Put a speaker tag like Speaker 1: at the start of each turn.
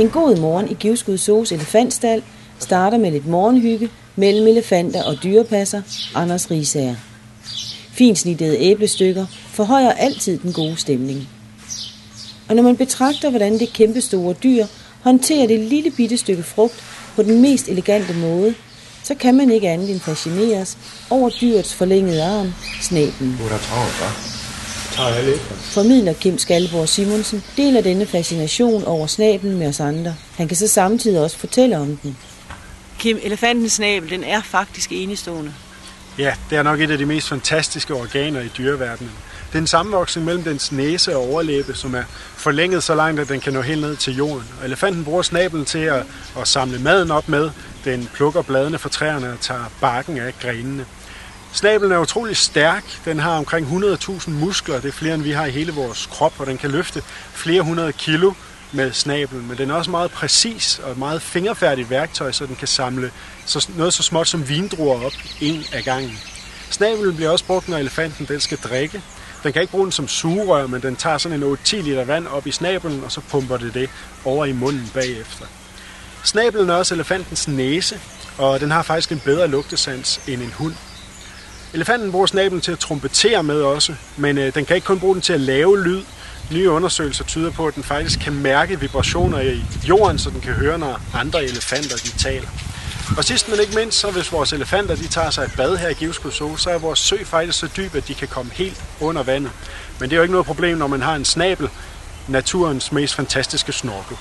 Speaker 1: En god morgen i Givskud Zoos elefantstal starter med lidt morgenhygge mellem elefanter og dyrepasser Anders Risager. Finsnittede æblestykker forhøjer altid den gode stemning. Og når man betragter, hvordan det kæmpestore dyr håndterer det lille bitte stykke frugt på den mest elegante måde, så kan man ikke andet end fascineres over dyrets forlængede arm, snæben.
Speaker 2: Hvor er travlt,
Speaker 1: Formidler Kim Skalborg Simonsen deler denne fascination over snablen med os andre. Han kan så samtidig også fortælle om den. Kim, elefantens snabel, den er faktisk enestående.
Speaker 3: Ja, det er nok et af de mest fantastiske organer i dyreverdenen. Det er en sammenvoksning mellem dens næse og overlæbe, som er forlænget så langt, at den kan nå helt ned til jorden. Og elefanten bruger snablen til at, at samle maden op med. Den plukker bladene fra træerne og tager barken af grenene. Snablen er utrolig stærk. Den har omkring 100.000 muskler. Det er flere, end vi har i hele vores krop, og den kan løfte flere hundrede kilo med snablen. Men den er også meget præcis og et meget fingerfærdigt værktøj, så den kan samle noget så småt som vindruer op en af gangen. Snablen bliver også brugt, når elefanten den skal drikke. Den kan ikke bruge den som sugerør, men den tager sådan en 8-10 liter vand op i snablen, og så pumper det det over i munden bagefter. Snablen er også elefantens næse, og den har faktisk en bedre lugtesans end en hund. Elefanten bruger snablen til at trompetere med også, men øh, den kan ikke kun bruge den til at lave lyd. Nye undersøgelser tyder på, at den faktisk kan mærke vibrationer i jorden, så den kan høre, når andre elefanter de taler. Og sidst men ikke mindst, så hvis vores elefanter de tager sig et bad her i Givskud Zoo, så er vores sø faktisk så dyb, at de kan komme helt under vandet. Men det er jo ikke noget problem, når man har en snabel, naturens mest fantastiske snorkel.